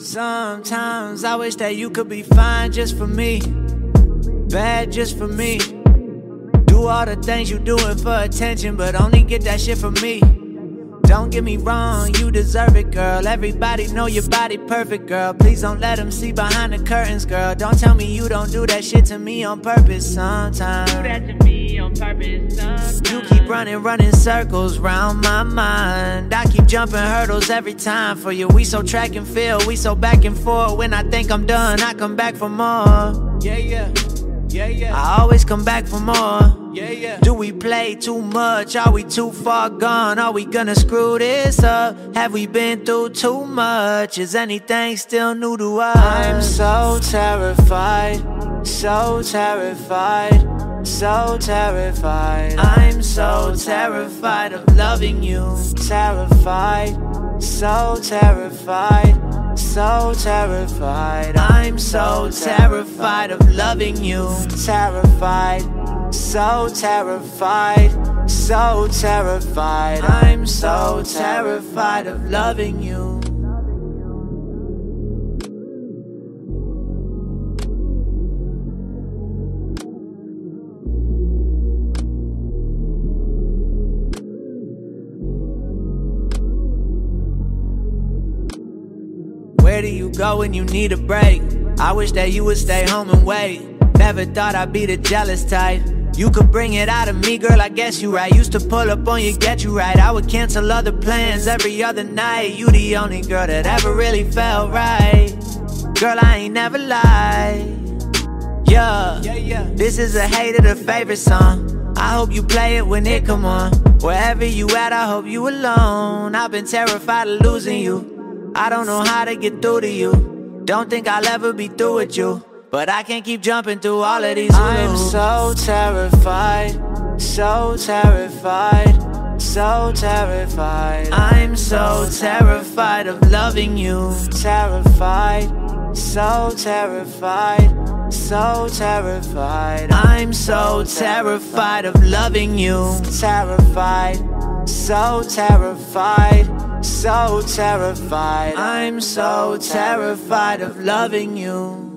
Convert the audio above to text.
Sometimes I wish that you could be fine just for me, bad just for me. Do all the things you doing for attention, but only get that shit from me. Don't get me wrong, you deserve it, girl. Everybody know your body perfect, girl. Please don't let them see behind the curtains, girl. Don't tell me you don't do that shit to me on purpose sometimes. Do that to me on purpose sometimes. You keep running, running circles round my mind. I keep jumping hurdles every time for you. We so track and field, we so back and forth. When I think I'm done, I come back for more. Yeah, yeah. Yeah, yeah. I always come back for more. Yeah, yeah. We play too much? Are we too far gone? Are we gonna screw this up? Have we been through too much? Is anything still new to us? I'm so terrified, so terrified, so terrified. I'm so terrified of loving you. Terrified, so terrified so terrified. I'm so terrified of loving you. Terrified, so terrified, so terrified. I'm so terrified of loving you. Where do you go when you need a break? I wish that you would stay home and wait. Never thought I'd be the jealous type. You could bring it out of me, girl, I guess you right. Used to pull up on you, get you right. I would cancel other plans every other night. You the only girl that ever really felt right. Girl, I ain't never lied. Yeah, yeah, yeah. This is a hater the favorite song. I hope you play it when it come on. Wherever you at, I hope you alone. I've been terrified of losing you. I don't know how to get through to you. Don't think I'll ever be through with you. But I can't keep jumping through all of these I'm so terrified, so terrified, so terrified. I'm so terrified of loving you. Terrified, so terrified, so terrified. I'm so terrified of loving you. Terrified, so terrified so terrified. I'm so terrified of loving you.